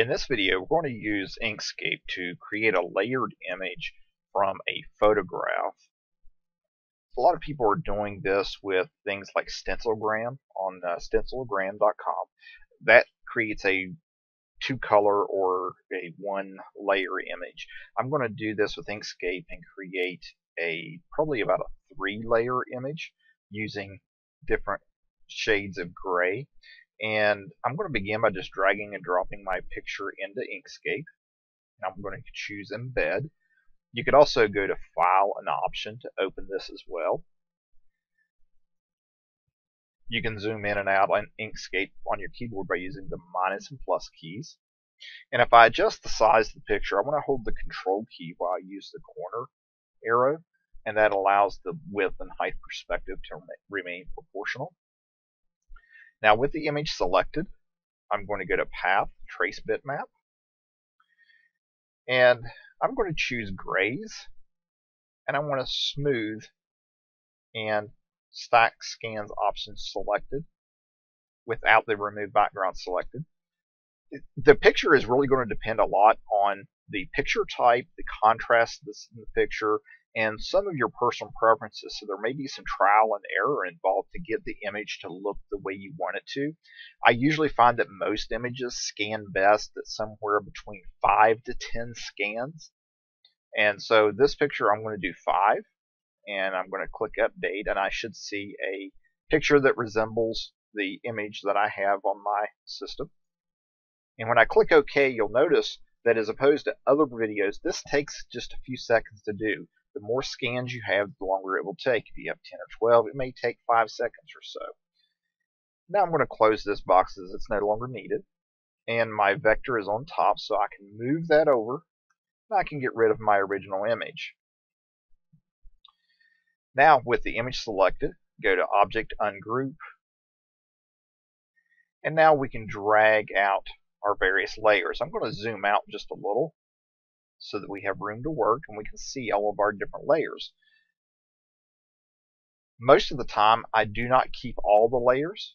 In this video, we're going to use Inkscape to create a layered image from a photograph. A lot of people are doing this with things like Stencilgram on uh, stencilgram.com. That creates a two color or a one layer image. I'm going to do this with Inkscape and create a probably about a three layer image using different shades of gray. And I'm going to begin by just dragging and dropping my picture into Inkscape. And I'm going to choose Embed. You could also go to File and Option to open this as well. You can zoom in and out on Inkscape on your keyboard by using the minus and plus keys. And if I adjust the size of the picture, I want to hold the Control key while I use the corner arrow, and that allows the width and height perspective to remain proportional. Now with the image selected, I'm going to go to Path, Trace Bitmap, and I'm going to choose Grays, and I want to smooth and stack scans options selected without the remove background selected. The picture is really going to depend a lot on the picture type, the contrast in the picture, and some of your personal preferences. So there may be some trial and error involved to get the image to look the way you want it to. I usually find that most images scan best at somewhere between 5 to 10 scans. And so this picture I'm going to do 5 and I'm going to click update and I should see a picture that resembles the image that I have on my system. And when I click OK, you'll notice that as opposed to other videos, this takes just a few seconds to do the more scans you have, the longer it will take. If you have 10 or 12, it may take 5 seconds or so. Now I'm going to close this box as it's no longer needed. And my vector is on top, so I can move that over. And I can get rid of my original image. Now, with the image selected, go to Object Ungroup. And now we can drag out our various layers. I'm going to zoom out just a little so that we have room to work and we can see all of our different layers. Most of the time I do not keep all the layers.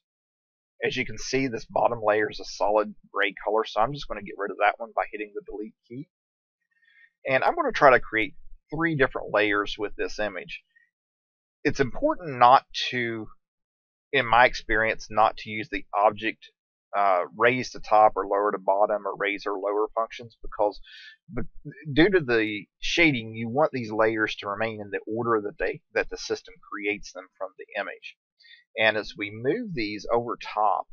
As you can see this bottom layer is a solid gray color so I'm just going to get rid of that one by hitting the delete key. And I'm going to try to create three different layers with this image. It's important not to, in my experience, not to use the object uh, raise the top or lower to bottom or raise or lower functions because but due to the shading you want these layers to remain in the order that they that the system creates them from the image. And as we move these over top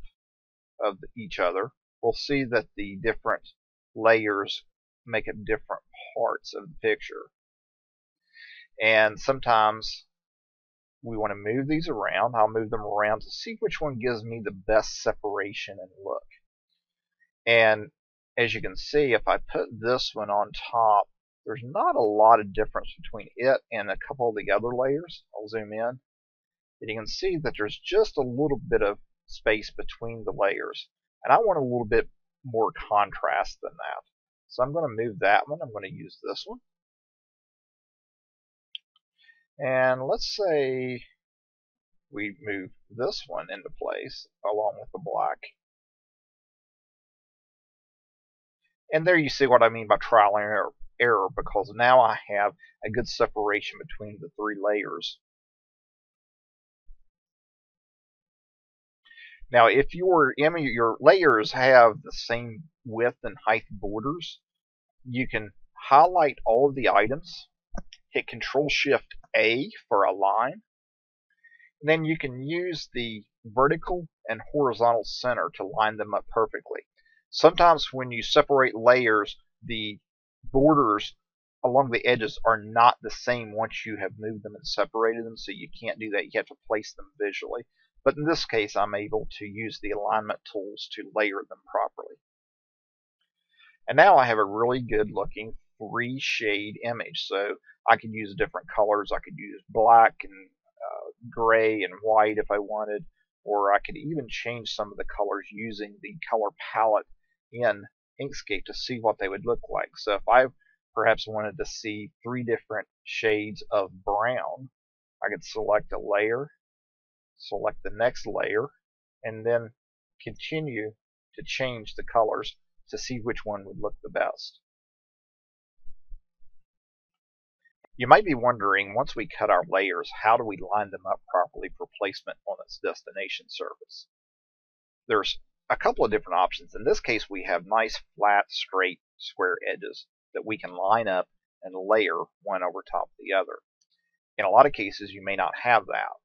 of each other we'll see that the different layers make up different parts of the picture. And sometimes we want to move these around. I'll move them around to see which one gives me the best separation and look. And as you can see, if I put this one on top, there's not a lot of difference between it and a couple of the other layers. I'll zoom in. And you can see that there's just a little bit of space between the layers. And I want a little bit more contrast than that. So I'm going to move that one. I'm going to use this one. And let's say we move this one into place along with the black. And there you see what I mean by trial and error, error because now I have a good separation between the three layers. Now, if your your layers have the same width and height borders, you can highlight all of the items hit Control Shift A for align. And then you can use the vertical and horizontal center to line them up perfectly. Sometimes when you separate layers, the borders along the edges are not the same once you have moved them and separated them, so you can't do that. You have to place them visually. But in this case, I'm able to use the alignment tools to layer them properly. And now I have a really good looking three shade image. So I could use different colors. I could use black and uh, gray and white if I wanted, or I could even change some of the colors using the color palette in Inkscape to see what they would look like. So if I perhaps wanted to see three different shades of brown, I could select a layer, select the next layer, and then continue to change the colors to see which one would look the best. You might be wondering, once we cut our layers, how do we line them up properly for placement on its destination surface? There's a couple of different options. In this case, we have nice, flat, straight, square edges that we can line up and layer one over top of the other. In a lot of cases, you may not have that.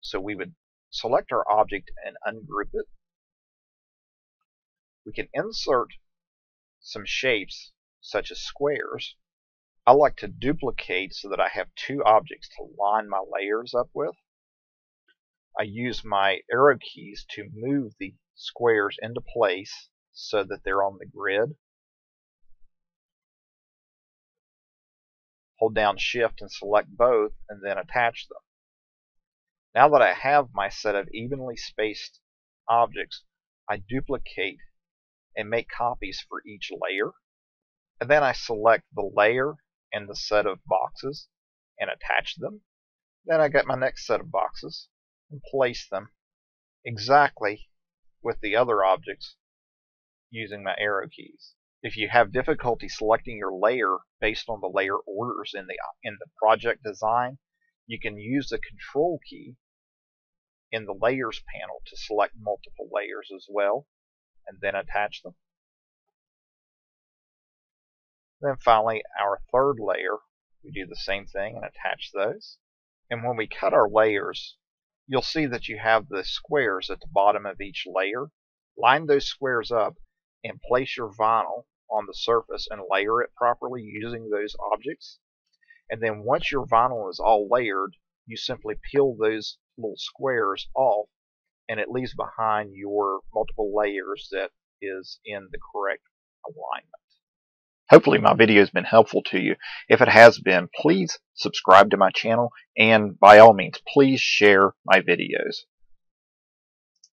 So we would select our object and ungroup it. We can insert some shapes, such as squares, I like to duplicate so that I have two objects to line my layers up with. I use my arrow keys to move the squares into place so that they're on the grid. Hold down shift and select both and then attach them. Now that I have my set of evenly spaced objects, I duplicate and make copies for each layer. And then I select the layer and the set of boxes and attach them. Then I get my next set of boxes and place them exactly with the other objects using my arrow keys. If you have difficulty selecting your layer based on the layer orders in the in the project design, you can use the control key in the layers panel to select multiple layers as well and then attach them. Then finally, our third layer, we do the same thing and attach those. And when we cut our layers, you'll see that you have the squares at the bottom of each layer. Line those squares up and place your vinyl on the surface and layer it properly using those objects. And then once your vinyl is all layered, you simply peel those little squares off and it leaves behind your multiple layers that is in the correct alignment. Hopefully my video has been helpful to you. If it has been, please subscribe to my channel and by all means, please share my videos.